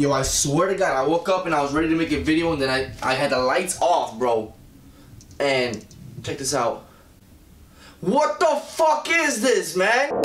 Yo, I swear to God, I woke up and I was ready to make a video and then I, I had the lights off, bro. And check this out. What the fuck is this, man?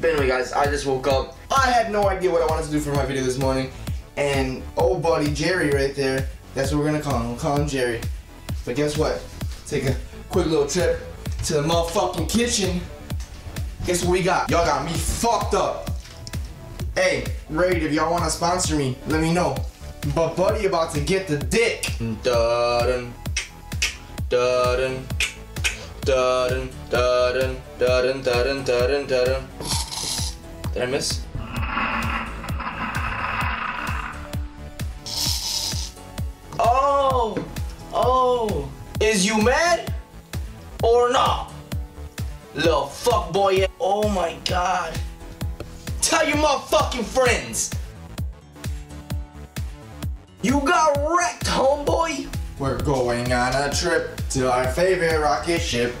But anyway, guys, I just woke up. I had no idea what I wanted to do for my video this morning, and old buddy Jerry right there. That's what we're gonna call him. We'll call him Jerry. But guess what? Take a quick little trip to the motherfucking kitchen. Guess what we got? Y'all got me fucked up. Hey, Raid, if y'all wanna sponsor me, let me know. But Buddy about to get the dick. Dun dun dun dun dun dun dun dun dun Did I miss? Oh, oh, is you mad or not? Little fuck boy. Oh my god. Tell your motherfucking friends. You got wrecked, homeboy. We're going on a trip to our favorite rocket ship.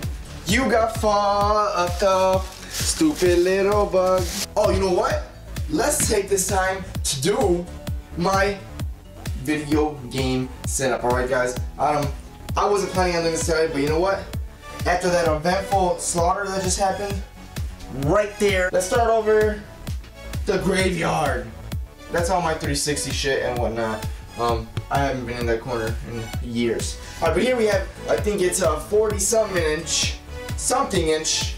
You got fucked up, stupid little bug. Oh, you know what? Let's take this time to do my video game setup. All right, guys. Um, I wasn't planning on doing this today, but you know what? After that eventful slaughter that just happened, right there. Let's start over the graveyard. That's all my 360 shit and whatnot. Um, I haven't been in that corner in years. Alright, but here we have, I think it's a 40 something inch, something inch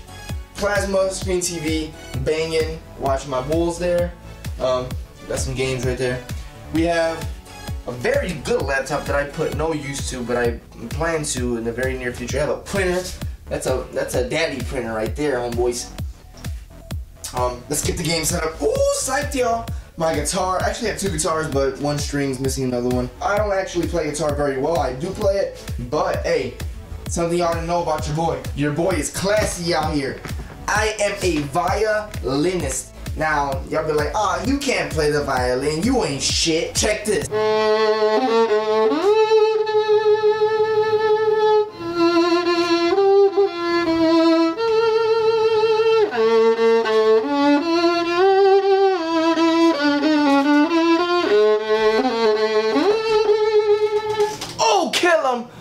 plasma screen TV, banging, watching my Bulls there. Um, got some games right there. We have a very good laptop that I put no use to, but I plan to in the very near future. I have a printer. That's a that's a daddy printer right there, homeboys. Um, let's get the game set up. Ooh, psyched y'all my guitar. I actually have two guitars, but one string's missing another one. I don't actually play guitar very well. I do play it, but hey, something y'all to know about your boy. Your boy is classy out here. I am a violinist. Now, y'all be like, oh, you can't play the violin. You ain't shit. Check this. Oh!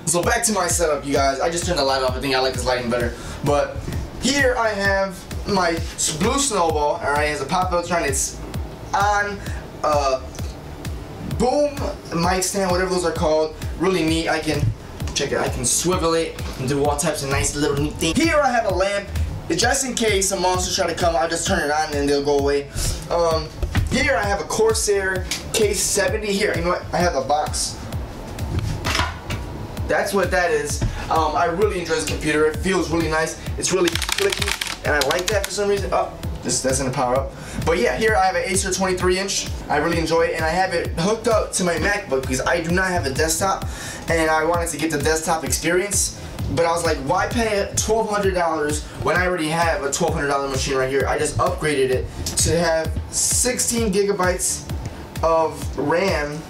So back to my setup, you guys. I just turned the light off. I think I like this lighting better. But here I have my blue snowball. All right, it has a pop filter and it's on uh, boom mic stand, whatever those are called. Really neat. I can check it. I can swivel it and do all types of nice little neat things. Here I have a lamp. Just in case some monsters try to come, I'll just turn it on and they'll go away. Um, here I have a Corsair K70. Here, you know what? I have a box that's what that is. Um, I really enjoy this computer. It feels really nice. It's really clicky, and I like that for some reason. Oh, this gonna power up. But yeah, here I have an Acer 23 inch. I really enjoy it, and I have it hooked up to my MacBook because I do not have a desktop, and I wanted to get the desktop experience. But I was like, why pay $1,200 when I already have a $1,200 machine right here? I just upgraded it to have 16 gigabytes of RAM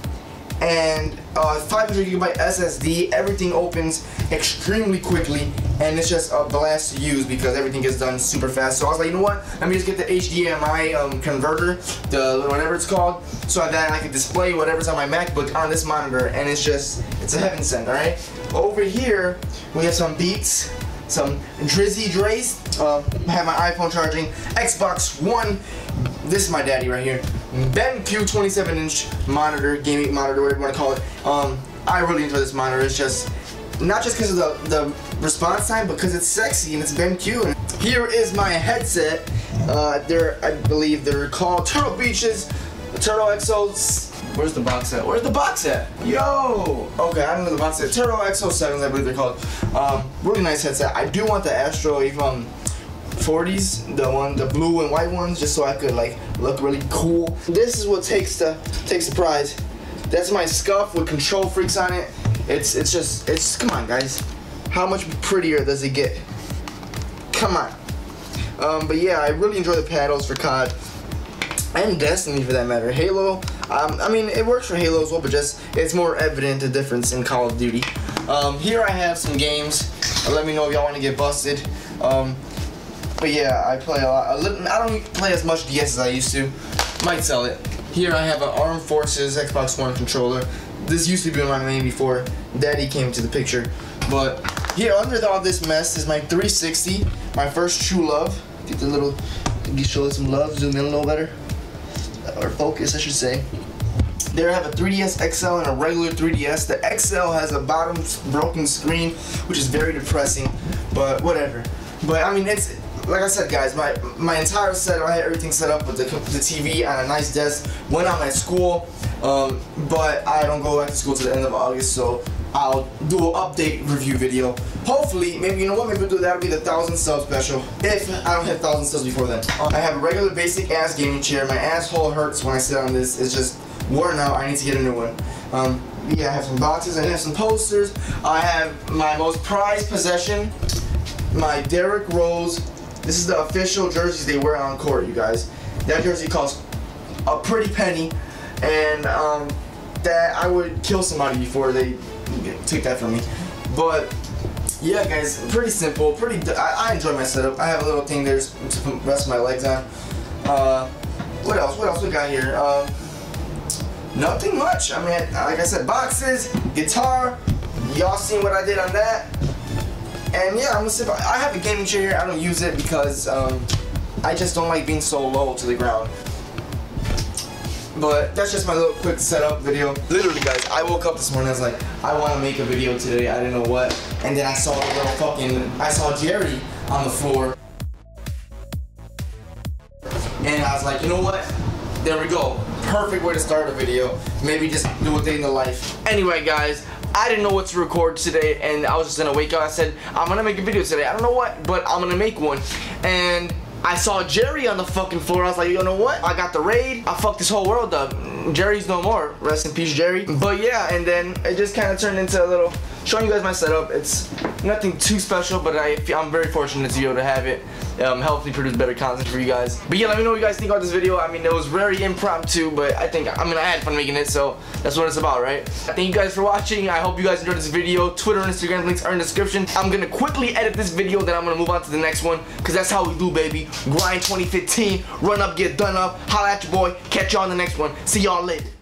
and uh, 500 gigabyte SSD. Everything opens extremely quickly, and it's just a blast to use because everything gets done super fast. So I was like, you know what? Let me just get the HDMI um, converter, the whatever it's called, so that I can display whatever's on my MacBook on this monitor, and it's just it's a heaven sent. All right. Over here we have some Beats some Drizzy Drays. Uh, have my iPhone charging, Xbox One. This is my daddy right here. BenQ 27 inch monitor, gaming monitor, whatever you want to call it. Um, I really enjoy this monitor. It's just not just because of the, the response time, but because it's sexy and it's BenQ. And Here is my headset. Uh, they're, I believe they're called Turtle Beaches, Turtle Exos. Where's the box at? Where's the box at? Yo! Okay, I don't know the box set. Turtle Exo 7s, I believe they're called. Um, really nice headset. I do want the Astro even 40s, the one, the blue and white ones, just so I could like look really cool. This is what takes the takes the prize. That's my Scuf with Kontrol Freeks on it. It's it's just it's come on guys. How much prettier does it get? Come on. Um, but yeah, I really enjoy the paddles for COD. and Destiny for that matter. Halo, um, I mean, it works for Halo as well, but just it's more evident the difference in Call of Duty. Um, here I have some games. Let me know if y'all want to get busted. Um, but yeah, I play a lot. I don't play as much DS as I used to. Might sell it. Here I have an Armed Forces Xbox One controller. This used to be my main before Daddy came to the picture. But here under all this mess is my 360, my first true love. Get the little, show it some love, zoom in a little better. Or focus, I should say. There I have a 3DS XL and a regular 3DS. The XL has a bottom broken screen, which is very depressing, but whatever. But I mean, it's like I said, guys, my my entire setup, I had everything set up with the, the TV and a nice desk when I'm at school, um, but I don't go back to school to the end of August, so I'll do an update review video. Hopefully, maybe, you know what, maybe we'll do that'll be the 1,000 sub special, if I don't hit 1,000 subs before then. I have a regular basic ass gaming chair. My asshole hurts when I sit on this. It's just worn out. I need to get a new one. Um, yeah, I have some boxes, I have some posters. I have my most prized possession, my Derrick Rose this is the official jerseys they wear on court, you guys. That jersey costs a pretty penny, and um, that I would kill somebody before they take that from me. But yeah, guys, pretty simple. Pretty. I, I enjoy my setup. I have a little thing there to put rest my legs on. Uh, what else? What else we got here? Um, nothing much. I mean, like I said, boxes, guitar. Y'all seen what I did on that? And yeah, I'm gonna sit. I have a gaming chair here. I don't use it because um, I just don't like being so low to the ground. But that's just my little quick setup video. Literally, guys, I woke up this morning. I was like, I want to make a video today. I didn't know what. And then I saw the little fucking. I saw Jerry on the floor. And I was like, you know what? There we go. Perfect way to start a video. Maybe just do a day in the life. Anyway, guys, I didn't know what to record today and I was just gonna wake up. I said, I'm gonna make a video today. I don't know what, but I'm gonna make one. And I saw Jerry on the fucking floor. I was like, you know what? I got the raid. I fucked this whole world up. Jerry's no more. Rest in peace, Jerry. But yeah, and then it just kind of turned into a little showing you guys my setup. It's nothing too special, but I, I'm very fortunate to be able to have it. Um, help me produce better content for you guys. But yeah, let me know what you guys think about this video. I mean, it was very impromptu, but I think, I mean, I had fun making it, so that's what it's about, right? Thank you guys for watching. I hope you guys enjoyed this video. Twitter and Instagram links are in the description. I'm gonna quickly edit this video, then I'm gonna move on to the next one, because that's how we do, baby. Grind 2015, run up, get done up. Holla at your boy. Catch y'all in the next one. See y'all later.